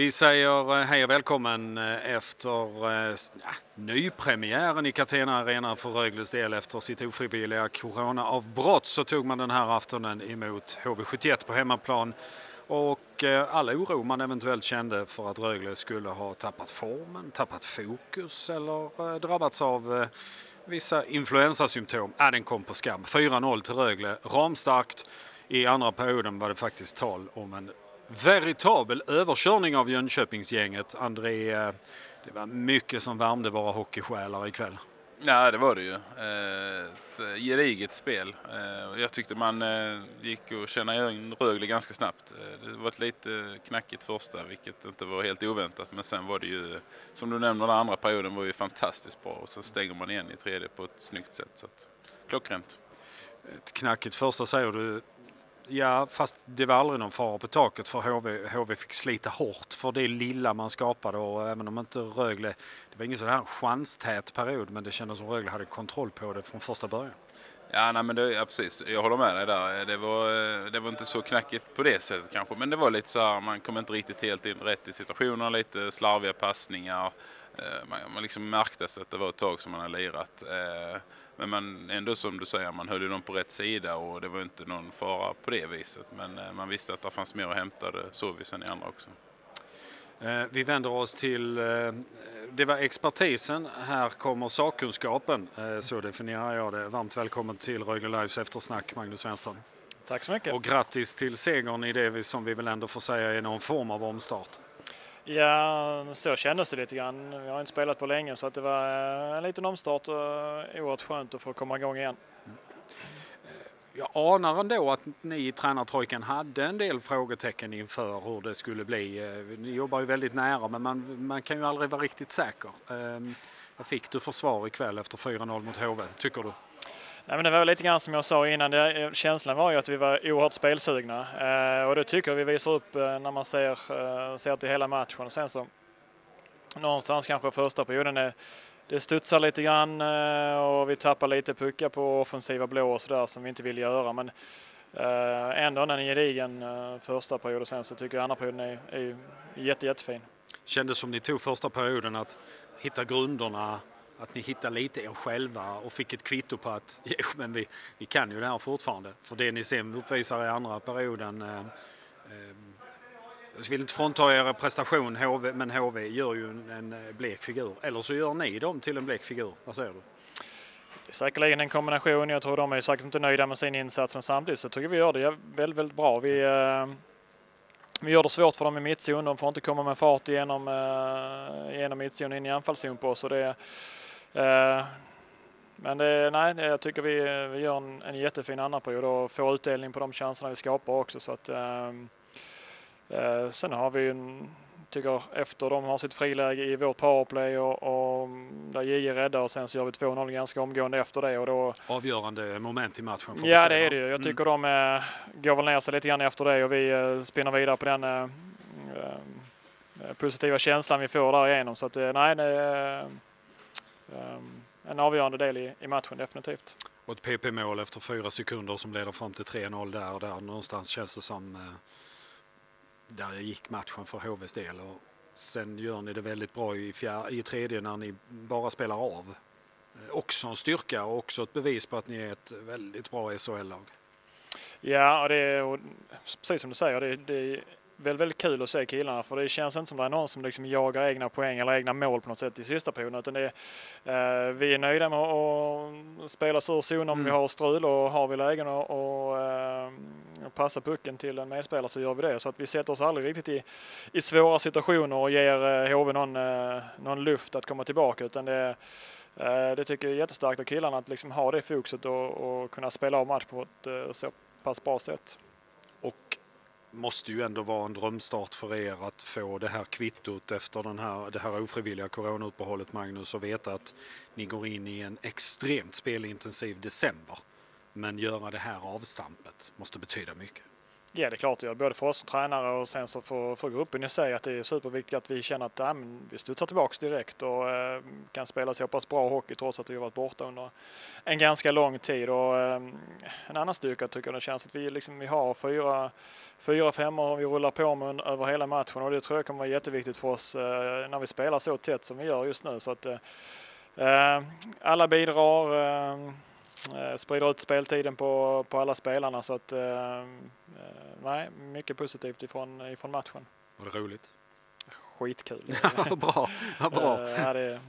Vi säger eh, hej och välkommen eh, efter eh, ja, nypremiären i Catena Arena för Rögles del efter sitt ofrivilliga coronaavbrott så tog man den här aftonen emot HV71 på hemmaplan och all oro man eventuellt kände för att Rögle skulle ha tappat formen, tappat fokus eller drabbats av vissa influensasymptom, ja, den kom på skam. 4-0 till Rögle, ramstarkt. I andra perioden var det faktiskt tal om en veritabel överkörning av Jönköpingsgänget. André, eh, det var mycket som värmde våra hockeysjälar ikväll. Ja, det var det ju. Eh, ett eh, gediget spel. Jag tyckte man gick och känna igen Rögle ganska snabbt. Det var ett lite knackigt första, vilket inte var helt oväntat. Men sen var det ju, som du nämnde, den andra perioden var ju fantastiskt bra. Och så stänger man igen i tredje på ett snyggt sätt. Så att, klockrent. Ett knackigt första säger du. Ja, fast det var aldrig någon fara på taket för HV. HV fick slita hårt för det lilla man skapade och även om inte Rögle, det var ingen sån här chanstät period men det kändes som Rögle hade kontroll på det från första början. Ja, nej, men det, ja, precis. Jag håller med dig där. Det var, det var inte så knackigt på det sättet kanske, men det var lite så här, man kom inte riktigt helt in rätt i situationerna, lite slarviga passningar. Eh, man, man liksom märkte att det var ett tag som man hade lirat. Eh, men man, ändå som du säger, man höll ju dem på rätt sida och det var inte någon fara på det viset. Men eh, man visste att det fanns mer att hämta, det såg vi sen i andra också. Eh, vi vänder oss till, eh, det var expertisen, här kommer sakkunskapen, så definierar jag det. Varmt välkommen till Rögle Lives eftersnack, Magnus Svenström. Tack så mycket. Och grattis till segern i det som vi väl ändå får säga är någon form av omstart. Ja, så kändes det lite grann. Jag har inte spelat på länge så att det var eh, en liten omstart och oerhört skönt att få komma igång igen. Jag anar ändå att ni i tränartrojkan hade en del frågetecken inför hur det skulle bli. Eh, ni jobbar ju väldigt nära men man, man kan ju aldrig vara riktigt säker. Ehm, vad fick du för svar ikväll efter 4-0 mot HV, tycker du? Nej, men det var lite grann som jag sa innan, det, eh, känslan var ju att vi var oerhört spelsugna eh, och det tycker jag vi visar upp eh, när man ser, eh, ser till hela matchen. Sen så någonstans kanske första perioden är det studsar lite grann eh, och vi tappar lite puckar på offensiva blå och sådär som vi inte vill göra. Men eh, ändå en gedigen eh, första period och sen så tycker jag andra perioden är, är jätte, jättefin. Kändes som ni tog första perioden att hitta grunderna att ni hittade lite er själva och fick ett kvitto på att jo, men vi, vi kan ju det här fortfarande. För det ni sen uppvisar i andra perioden eh, eh, jag vill inte frånta er prestation, HV, men HV gör ju en, en eh, blek figur. Eller så gör ni dem till en blek figur. Vad säger du? Det är säkerligen en kombination. Jag tror de är säkert inte nöjda med sin insats, men samtidigt så tycker vi gör det väldigt, väldigt bra. Vi, eh, vi gör det svårt för dem i mittzon. De får inte komma med fart igenom, eh, genom mittzon in i anfallszon på oss. Det, Eh, men det, nej, jag tycker vi, vi gör en, en jättefin andra period och får utdelning på de chanserna vi skapar också. Så att, eh, sen har vi en, tycker efter de har sitt friläge i vårt powerplay och, och där JJ räddar och sen så gör vi 2-0 ganska omgående efter det. Och då, Avgörande moment i matchen. ja, det är det ju. Jag mm. tycker mm. de eh, går väl ner sig lite grann efter det och vi eh, spinner vidare på den eh, eh positiva känslan vi får där igenom. Så att, eh, nej, det, Ehm, en avgörande del i, i matchen definitivt. Och ett PP-mål efter fyra sekunder som leder fram till 3-0 där och där någonstans känns det som eh, där gick matchen för HVs del. Och sen gör ni det väldigt bra i, fjär, i tredje när ni bara spelar av. Eh, också en styrka och också ett bevis på att ni är ett väldigt bra SHL-lag. Ja, och det är och precis som du säger, det, det väldigt, väldigt kul att se killarna för det känns inte som det är någon som liksom jagar egna poäng eller egna mål på något sätt i sista perioden utan det är, eh, vi är nöjda med att spela sur zon om mm. vi har strul och har vi lägen och, och eh, passa pucken till en medspelare så gör vi det så att vi sätter oss aldrig riktigt i, i svåra situationer och ger eh, HV någon, eh, någon luft att komma tillbaka utan det eh, det tycker jag är jättestarkt av killarna att liksom ha det fokuset och, och kunna spela av match på ett eh, så pass bra sätt. Och måste ju ändå vara en drömstart för er att få det här kvittot efter den här, det här ofrivilliga coronauppehållet Magnus och veta att ni går in i en extremt spelintensiv december. Men göra det här avstampet måste betyda mycket. Ja, det är klart det gör. Både för oss som tränare och sen så för, för gruppen i sig att det är superviktigt att vi känner att ja, vi studsar tillbaks direkt och eh, kan spela så pass bra hockey trots att vi har varit borta under en ganska lång tid. Och, eh, en annan styrka tycker jag det känns att vi, liksom, vi har fyra, fyra femmor vi rullar på med över hela matchen och det tror jag kommer vara jätteviktigt för oss eh, när vi spelar så tätt som vi gör just nu. Så att, eh, eh, alla bidrar. Eh, Eh, sprider ut speltiden på, på alla spelarna så att eh, eh, nej, mycket positivt ifrån, ifrån matchen. Var det roligt? Skitkul. ja, bra. Ja, bra. Ja, det är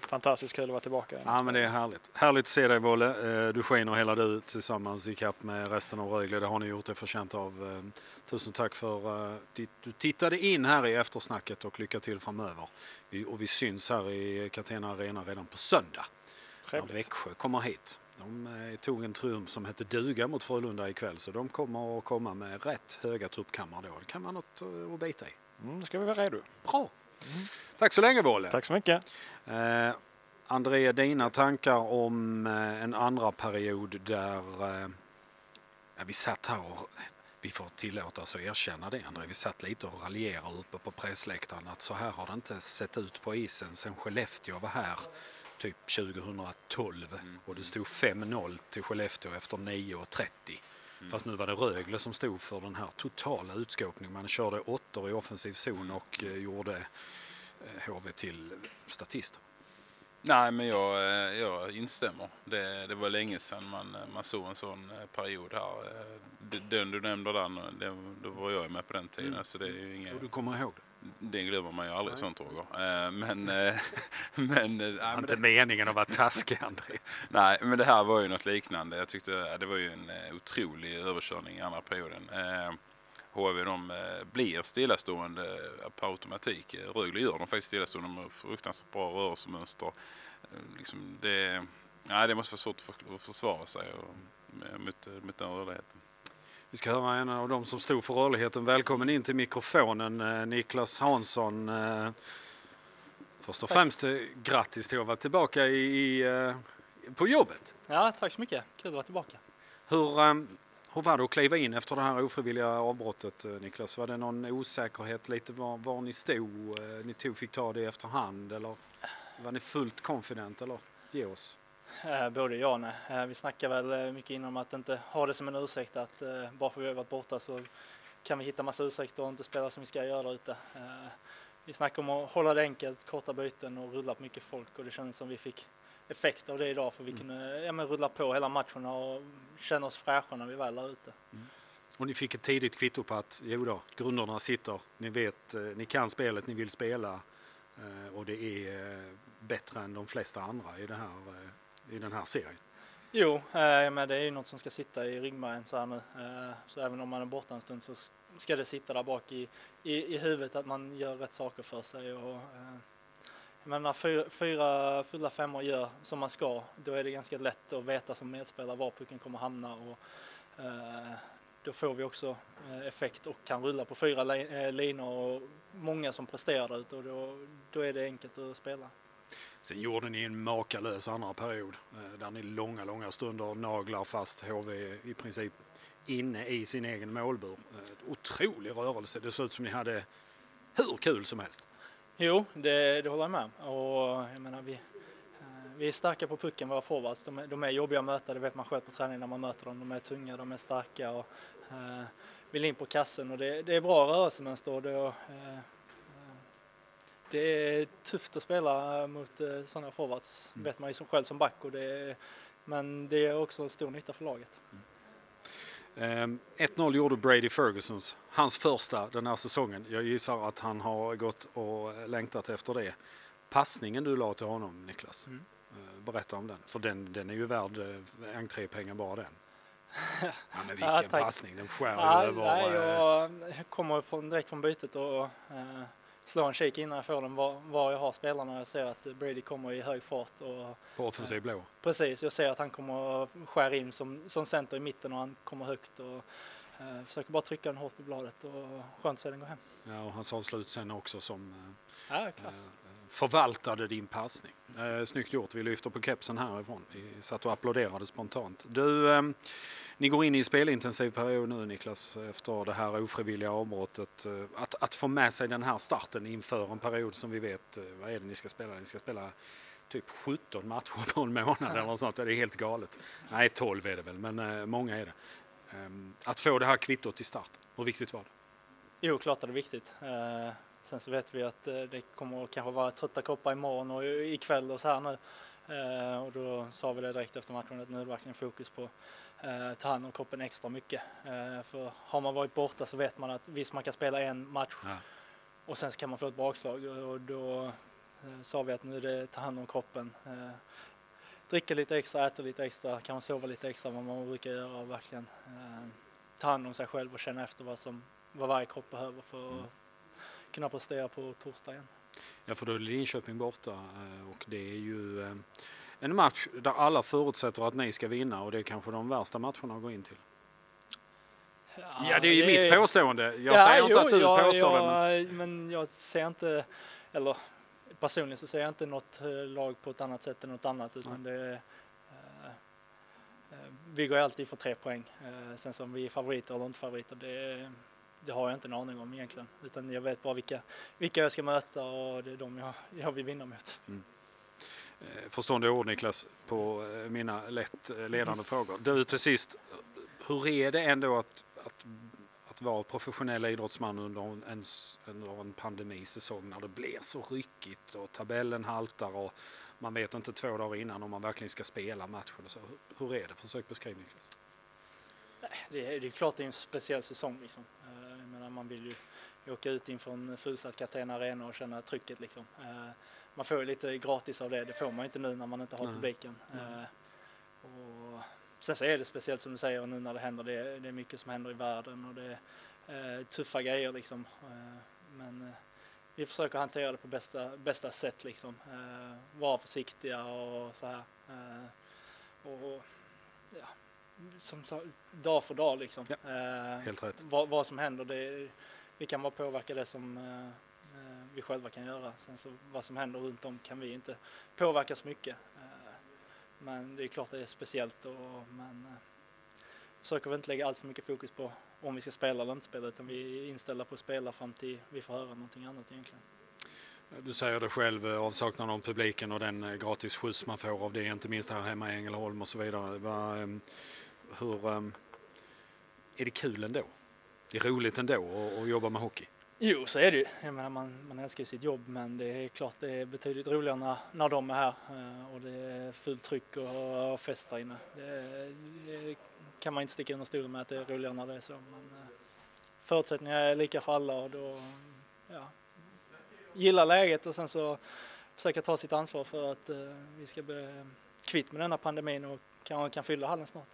fantastiskt kul att vara tillbaka. Ja, men det är härligt. Härligt att se dig Wolle. Du skiner hela du tillsammans i kapp med resten av Rögle. Det har ni gjort det förtjänt av. Tusen tack för att du tittade in här i eftersnacket och lycka till framöver. och vi syns här i Catena Arena redan på söndag. Trevligt. När Växjö kommer hit. De eh, tog en triumf som hette duga mot Frölunda ikväll så de kommer att komma med rätt höga tuppkammare då. Det kan vara något eh, att bita i. Mm, ska vi vara redo. Bra! Mm. Tack så länge Wåhle! Tack så mycket! Eh, André, dina tankar om eh, en andra period där eh, vi satt här och vi får tillåta oss att erkänna det André. Vi satt lite och raljerade uppe på pressläktaren att så här har det inte sett ut på isen sedan Skellefteå var här typ 2012 mm. och det stod 5-0 till Skellefteå efter 9.30. Mm. Fast nu var det Rögle som stod för den här totala utskåpningen. Man körde åttor i offensiv zon och eh, gjorde HV eh, till statister. Nej, men jag, eh, jag instämmer. Det, det var länge sedan man, man såg en sån period här. Den du nämnde där, det, då var jag med på den tiden. Mm. Så det är inga... Och du kommer ihåg det? Det glömmer man ju aldrig Nej. sånt Roger. Eh, men, eh, men, det var inte meningen att vara taskig André. Nej, men det här var ju något liknande. Jag tyckte det var ju en eh, otrolig överkörning i andra perioden. HV de blir stillastående på automatik. Rögle gör de faktiskt stillastående med fruktansvärt bra rörelsemönster. Liksom det, nej, det måste vara svårt att försvara sig mot, mot den rörligheten. Vi ska höra en av dem som stod för rörligheten. Välkommen in till mikrofonen eh, Niklas Hansson. Eh, först och tack. främst eh, grattis till att vara tillbaka i, på jobbet. Ja, tack så mycket. Kul att vara tillbaka. Hur, hur var det att kliva in efter det här ofrivilliga avbrottet Niklas? Var det någon osäkerhet lite var, var ni stod? Ni tog, fick ta det i efterhand eller var ni fullt confident eller ge oss? Eh, både ja och nej. Eh, vi snackar väl eh, mycket inom att inte ha det som en ursäkt att bara för att vi har varit borta så kan vi hitta massa ursäkter och inte spela som vi ska göra där ute. Vi snackar om att hålla det enkelt, korta byten och rulla på mycket folk och det kändes som vi fick effekt av det idag för vi mm. kunde ja, men rulla på hela matcherna och känna oss fräscha när vi väl är ute. Mm. Och ni fick ett tidigt kvitto på att jo då, grunderna sitter, ni vet, ni kan spelet, ni vill spela och det är bättre än de flesta andra i det här i den här serien? Jo, eh, men det är ju något som ska sitta i ryggmärgen så här nu. Eh, så även om man är borta en stund så ska det sitta där bak i, i, i huvudet att man gör rätt saker för sig. Och, eh, men när fyra, fyra fulla femmor gör som man ska, då är det ganska lätt att veta som medspelare var pucken kommer hamna. Och, eh, då får vi också eh, effekt och kan rulla på fyra eh, linor och många som presterar där ute och då, då är det enkelt att spela. Sen gjorde ni en makalös andra period eh, där ni långa, långa stunder naglar fast HV i princip inne i sin egen målbur. Eh, otrolig rörelse. Det såg ut som ni hade hur kul som helst. Jo, det, det håller jag med Och jag menar, vi, eh, vi är starka på pucken, våra forwards. De är, de är jobbiga att möta, det vet man själv på träning när man möter dem. De är tunga, de är starka och eh, vill in på kassen och det, det är bra rörelsemönster. Och det, eh, det är tufft att spela mot eh, sådana forwards, mm. vet man ju som själv som back. Och det är, men det är också stor nytta för laget. Mm. 1-0 ehm, gjorde Brady Fergusons, hans första den här säsongen. Jag gissar att han har gått och längtat efter det. Passningen du la till honom Niklas, mm. Eh, berätta om den. För den, den är ju värd eh, entrépengar bara den. ja, men vilken ja, passning, den skär ja, över. Nej, jag kommer från, direkt från bytet och äh, slå en kik innan jag får den var, var jag har spelarna jag ser att Brady kommer i hög fart. Och, på offensiv blå? Precis, jag ser att han kommer skära in som, som center i mitten och han kommer högt. Och, eh, försöker bara trycka den hårt på bladet och skönt att se den gå hem. Ja, och hans avslut sen också som eh, ja, klass. Eh, förvaltade din passning. Eh, snyggt gjort, vi lyfter på kepsen härifrån. Vi satt och applåderade spontant. Du, eh, ni går in i en spelintensiv period nu Niklas efter det här ofrivilliga avbrottet. Att, att få med sig den här starten inför en period som vi vet, eh, vad är det ni ska spela? Ni ska spela typ 17 matcher på en månad eller något sånt. Det är helt galet. Nej, 12 är det väl, men eh, många är det. Ehm, att få det här kvittot i start, hur viktigt var det? Jo, klart är det viktigt. Eh, sen så vet vi att det kommer kanske vara trötta koppar imorgon och ikväll och så här nu. Och då sa vi det direkt efter matchen att nu är det verkligen fokus på ta hand om kroppen extra mycket. för har man varit borta så vet man att visst man kan spela en match ja. och sen så kan man få ett bakslag och då sa vi att nu är det ta hand om kroppen dricka lite extra, äta lite extra, kanske sova lite extra vad man brukar göra och verkligen eh, ta hand om sig själv och känna efter vad, som, vad varje kropp behöver för mm. att kunna prestera på torsdag igen. Ja, för då är Linköping borta eh, och det är ju eh, en match där alla förutsätter att ni ska vinna och det är kanske de värsta matcherna att gå in till. Ja, ja det är ju det... mitt påstående. Jag ja, säger jo, inte att du ja, påstår ja, det. Men... men jag ser inte, eller personligen så ser jag inte något eh, lag på ett annat sätt än något annat utan det är, eh, eh, vi går alltid för tre poäng. sen som vi är favoriter eller inte favoriter det, det har jag inte en aning om egentligen utan jag vet bara vilka, vilka jag ska möta och det är de jag, jag vill vinna mot. Mm. Förstående ord Niklas på mina lätt ledande mm. frågor. Du till sist, hur är det ändå att, att att vara professionell idrottsman under en, under en pandemisäsong när det blir så ryckigt och tabellen haltar och man vet inte två dagar innan om man verkligen ska spela matchen. Så hur är det? Försök beskriva Niklas. Det är, det är klart det är en speciell säsong liksom. Eh, jag menar, man vill ju åka ut inför en fullsatt Catena Arena och känna trycket liksom. Eh, man får lite gratis av det, det får man inte nu när man inte har publiken. Mm. Och Sen så är det speciellt som du säger nu när det händer, det är, det är mycket som händer i världen och det är eh, tuffa grejer liksom. Eh, men eh, vi försöker hantera det på bästa, bästa sätt liksom. Eh, vara försiktiga och så här. Eh, och ja, som dag för dag liksom. Ja, eh, helt rätt. Vad, vad, som händer, det, vi kan bara påverka det som vi själva kan göra. Sen så vad som händer runt om kan vi inte påverka så mycket. Eh, men det är klart det är speciellt och men eh, försöker vi inte lägga allt för mycket fokus på om vi ska spela eller inte spela utan vi är inställda på att spela fram till vi får höra någonting annat egentligen. Du säger det själv, eh, avsaknaden av publiken och den gratis skjuts man får av det, inte minst här hemma i Ängelholm och så vidare. Var, hur, är det kul ändå? Det är roligt ändå att jobba med hockey? Jo, så är det ju. Jag menar, man, man älskar ju sitt jobb men det är klart det är betydligt roligare när, när de är här eh, och det är fullt tryck och, och fest där inne. Det, det, kan man inte sticka under stolen med att det är roligare när det är så. Men eh, förutsättningarna är lika för alla och då ja, gilla läget och sen så försöka ta sitt ansvar för att eh, vi ska bli kvitt med denna pandemin och kanske kan fylla hallen snart.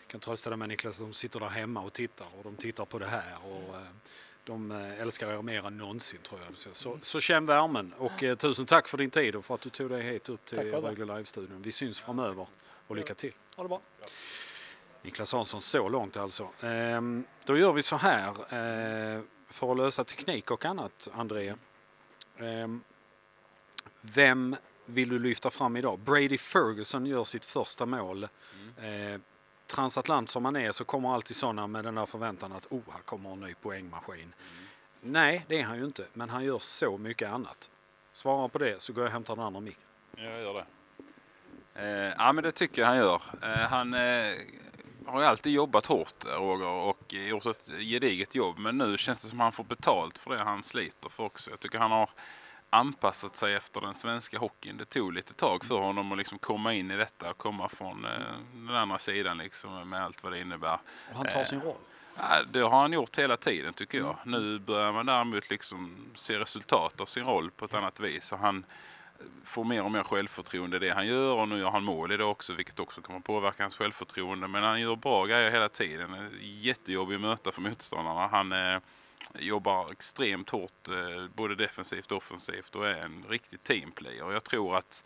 Jag kan trösta dig med Niklas, de sitter där hemma och tittar och de tittar på det här och mm de eh, älskar er mer än någonsin tror jag. Så, så, så känn värmen och eh, tusen tack för din tid och för att du tog dig hit upp till Rögle Live-studion. Vi syns framöver och lycka till. Ha det bra. Niklas Hansson så långt alltså. Ehm, då gör vi så här eh, för att lösa teknik och annat André. Ehm, vem vill du lyfta fram idag? Brady Ferguson gör sitt första mål. Mm. Eh, transatlant som han är så kommer alltid sådana med den där förväntan att oh, här kommer en ny poängmaskin. Mm. Nej, det är han ju inte, men han gör så mycket annat. Svara på det så går jag och hämtar den andra micken. Jag gör det. Eh, ja, men det tycker jag han gör. Eh, han eh, har ju alltid jobbat hårt, eh, Roger, och gjort ett gediget jobb. Men nu känns det som att han får betalt för det han sliter för också. Jag tycker han har anpassat sig efter den svenska hockeyn. Det tog lite tag för honom att liksom komma in i detta och komma från eh, den andra sidan liksom, med allt vad det innebär. Och han tar eh, sin roll? Det har han gjort hela tiden tycker jag. Mm. Nu börjar man däremot liksom se resultat av sin roll på ett annat vis. Och han får mer och mer självförtroende i det han gör och nu gör han mål i det också vilket också kommer påverka hans självförtroende. Men han gör bra grejer hela tiden. Jättejobbig möta för motståndarna. Han är jobbar extremt hårt eh, både defensivt och offensivt och är en riktig teamplayer. Jag tror att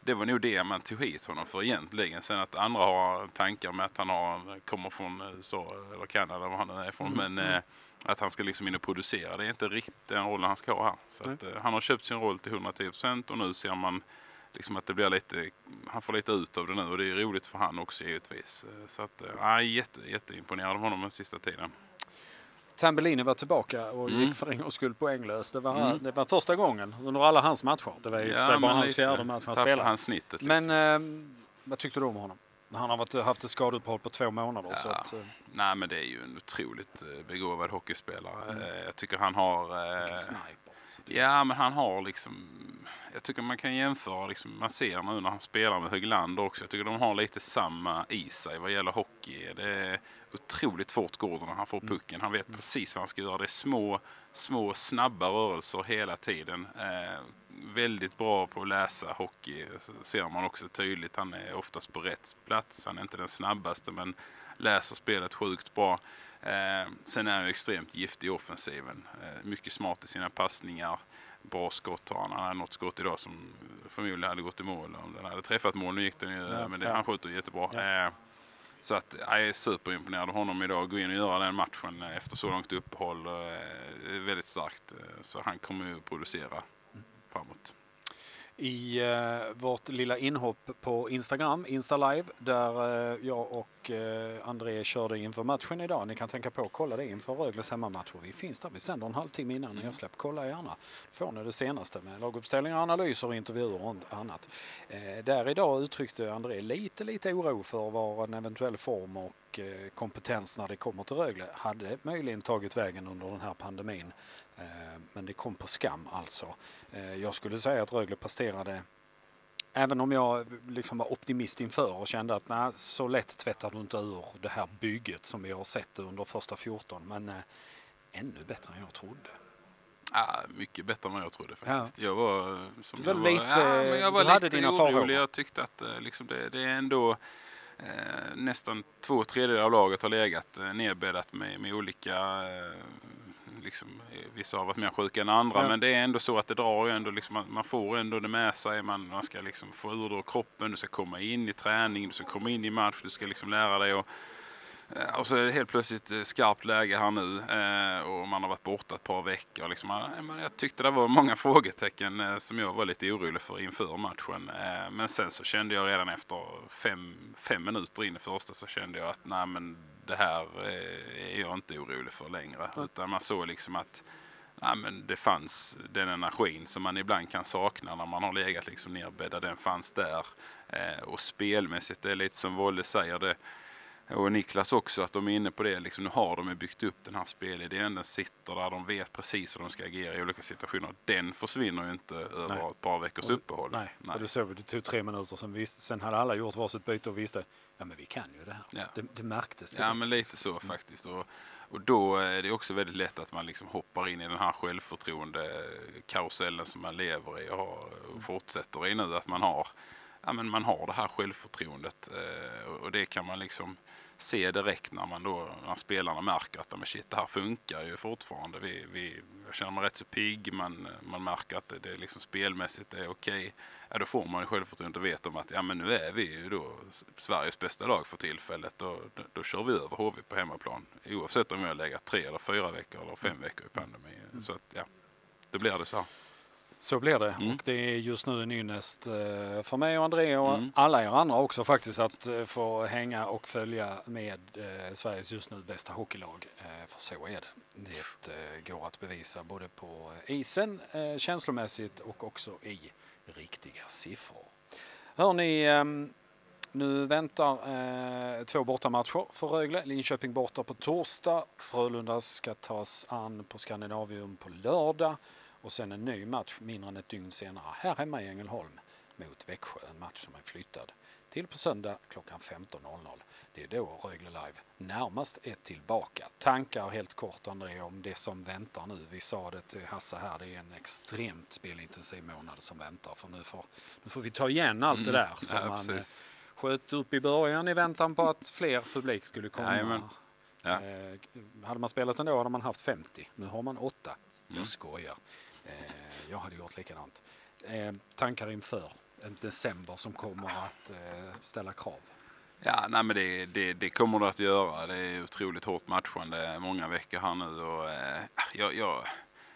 det var nog det man tog hit honom för egentligen. Sen att andra har tankar med att han har, kommer från USA eller Kanada var han nu är ifrån. Mm. Men eh, att han ska liksom in och producera. Det är inte riktigt den rollen han ska ha här. Så att, eh, han har köpt sin roll till 110% och nu ser man liksom att det blir lite, han får lite ut av det nu och det är roligt för han också givetvis. Så att, ja, jätte, jätteimponerad av honom den sista tiden. Tambellini var tillbaka och Mm. gick för en gångs skull poänglös. Det var, Mm. det var första gången under alla hans matcher. Det var för sig bara men hans fjärde match han spelade. han snittet Men liksom. eh, vad tyckte du om honom? Han har varit, haft ett skadeuppehåll på två månader. Så Ja. att, eh, Nej men det är ju en otroligt eh, begåvad hockeyspelare. Mm. Eh, Jag tycker han har... eh. Så det- Ja, men han har liksom... Jag tycker man kan jämföra, liksom, man ser nu när han spelar med Höglander också. Jag tycker de har lite samma i sig vad gäller hockey. Det är otroligt fort går det när han får pucken. Han vet precis vad han ska göra. Det är små, små snabba rörelser hela tiden. Eh, väldigt bra på att läsa hockey. Så ser man också tydligt. Han är oftast på rätt plats. Han är inte den snabbaste men läser spelet sjukt bra. Eh, sen är han ju extremt giftig i offensiven. Eh, mycket smart i sina passningar. Bra skott har han. Han hade något skott idag som förmodligen hade gått i mål. Om den hade träffat mål, nu gick den ju. Ja, men det, ja. han skjuter jättebra. Ja. Eh, så att jag är superimponerad av honom idag. Gå in och göra den matchen eh, efter så långt uppehåll. eh, väldigt starkt. Eh, Så han kommer ju att producera framåt. I eh, vårt lilla inhopp på Instagram, Insta Live, där eh, jag och eh, André körde inför matchen idag. Ni kan tänka på att kolla det inför Rögles hemmamatcher. Vi finns där. Vi sänder en halvtimme innan Mm. nedsläpp. Kolla gärna. får ni det senaste med laguppställningar, analyser, intervjuer och annat. Där idag uttryckte André lite, lite oro för var en eventuell form och kompetens när det kommer till Rögle hade möjligen tagit vägen under den här pandemin. Eh, men det kom på skam alltså. Eh, Jag skulle säga att Rögle presterade, även om jag liksom var optimist inför och kände att nej, så lätt tvättar du inte ur det här bygget som vi har sett under första 14, men eh, ännu bättre än jag trodde. Ja, mycket bättre än vad jag trodde faktiskt. Jag var, som Du var jag lite- ja, jag var lite dina orolig. farhågor. Jag tyckte att liksom det, det är ändå eh, nästan två tredjedelar av laget har legat eh, nedbäddat med, med olika eh, Liksom, eh, vissa har varit mer sjuka än andra Ja. men det är ändå så att det drar ju ändå liksom, man- får ändå det med sig. Man, man ska liksom få ur det ur kroppen, du ska komma in i träning, du ska komma in i match, du ska liksom lära dig och Eh, Och så är det helt plötsligt eh, skarpt läge här nu och man har varit borta ett par veckor. Liksom. Jag tyckte det var många frågetecken som jag var lite orolig för inför matchen. Men sen så kände jag redan efter fem, fem minuter in i första så kände jag att nej men det här eh, är jag inte orolig för längre. Utan man såg liksom att nej, men det fanns den energin som man ibland kan sakna när man har legat liksom nerbäddad. Den fanns där. Eh, Och spelmässigt, det är lite som Wolle säger, det, och Niklas också, att de är inne på det. Liksom, nu har de byggt upp den här spelidén. Den sitter där, de vet precis hur de ska agera i olika situationer. Den försvinner ju inte över Nej. ett par veckors uppehåll. Nej, Och det såg vi, det tog tre minuter, sen, visst, sen hade alla gjort varsitt byte och visste ja men vi kan ju det här. Ja. Det, det märktes Ja, direkt. men lite så faktiskt. Och, och då är det också väldigt lätt att man liksom hoppar in i den här självförtroende-karusellen som man lever i och, har, och fortsätter i nu. Att man har, ja, men man har det här självförtroendet. Eh, och- det kan man liksom se direkt när, man då, när spelarna märker att men shit, det här funkar ju fortfarande. Vi, vi, jag känner mig rätt så pigg, man, man märker att det, det är liksom spelmässigt är okej. Ja, då får man ju självförtroende och vet om att ja, men nu är vi ju då Sveriges bästa lag för tillfället och då, då kör vi över HV på hemmaplan. Oavsett om vi har legat tre eller fyra veckor eller fem veckor i pandemi. Så att, ja, då blir det så här. Så blir det Mm. och det är just nu en ynnest eh, för mig och André och Mm. alla er andra också faktiskt att eh, få hänga och följa med eh, Sveriges just nu bästa hockeylag. För så är det. Det går att bevisa både på isen känslomässigt och också i riktiga siffror. Hörni, ehm, nu väntar eh, två bortamatcher för Rögle. Linköping borta på torsdag. Frölunda ska tas an på Skandinavium på lördag. Och sen en ny match mindre än ett dygn senare här hemma i Ängelholm mot Växjö. En match som är flyttad till på söndag klockan 15.00. Det är då Rögle Live närmast är tillbaka. Tankar helt kort André om det som väntar nu. Vi sa det till Hasse här, det är en extremt spelintensiv månad som väntar. För nu får, nu får vi ta igen allt det där som Mm. Ja, man eh, precis. sköt upp i början i väntan på att fler publik skulle komma. Jajamän. Ja. Eh, hade man spelat ändå hade man haft 50. Nu har man 8. Mm. Jag skojar. Eh, jag hade gjort likadant. Eh, tankar inför en december som kommer att eh, ställa krav. Ja, nej, men det, det, det kommer det att göra. Det är otroligt hårt matchande många veckor här nu. Och, eh, jag, jag,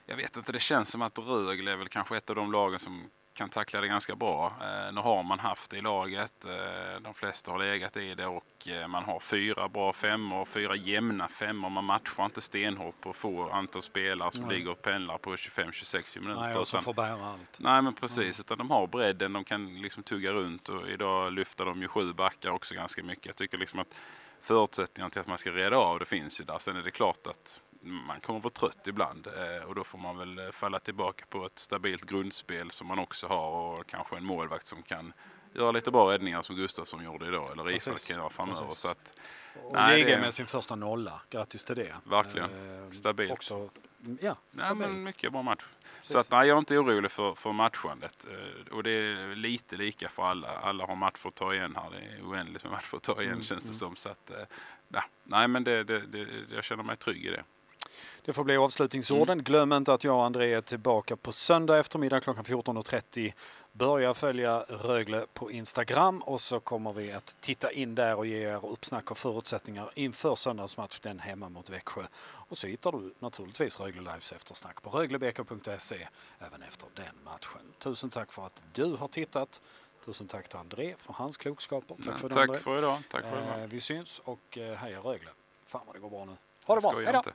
jag vet inte, det känns som att Rögle är väl kanske ett av de lagen som kan tackla det ganska bra. Eh, nu har man haft det i laget. Eh, de flesta har legat i det och eh, man har fyra bra femmor och fyra jämna femmor. Man matchar inte stenhårt på få antal spelare som Nej. ligger och pendlar på 25-26 minuter. Nej, och som får bära allt. Nej men precis, utan de har bredden, de kan liksom tugga runt och idag lyfter de ju sju backar också ganska mycket. Jag tycker liksom att förutsättningarna till att man ska reda av det finns ju där. Sen är det klart att man kommer vara trött ibland eh, och då får man väl eh, falla tillbaka på ett stabilt grundspel som man också har och kanske en målvakt som kan göra lite bra räddningar som Gustafsson gjorde idag eller Precis, kan göra framöver. Så att, Och Nej, det- med sin första nolla. Grattis till det. Verkligen. Eh, Stabilt. Också, ja, Nej, stabilt. men mycket bra match. Precis. Så att, nej, jag är inte orolig för, för matchandet. Och det är lite lika för alla. Alla har matcher att ta igen här. Det är oändligt med matcher att ta igen Mm, känns det mm. som. Så att, nej, men det, det, det, jag känner mig trygg i det. Det får bli avslutningsorden. Mm. Glöm inte att jag och André är tillbaka på söndag eftermiddag klockan 14.30. Börja följa Rögle på Instagram och så kommer vi att titta in där och ge er uppsnack och förutsättningar inför söndagsmatch den hemma mot Växjö. Och så hittar du naturligtvis Rögle Lives eftersnack på röglebk.se även efter den matchen. Tusen tack för att du har tittat. Tusen tack till André för hans klokskaper. Tack för det Tack för idag. Tack för idag. Eh, vi syns och eh, heja Rögle. Fan vad det går bra nu. Ha det bra. Hej då!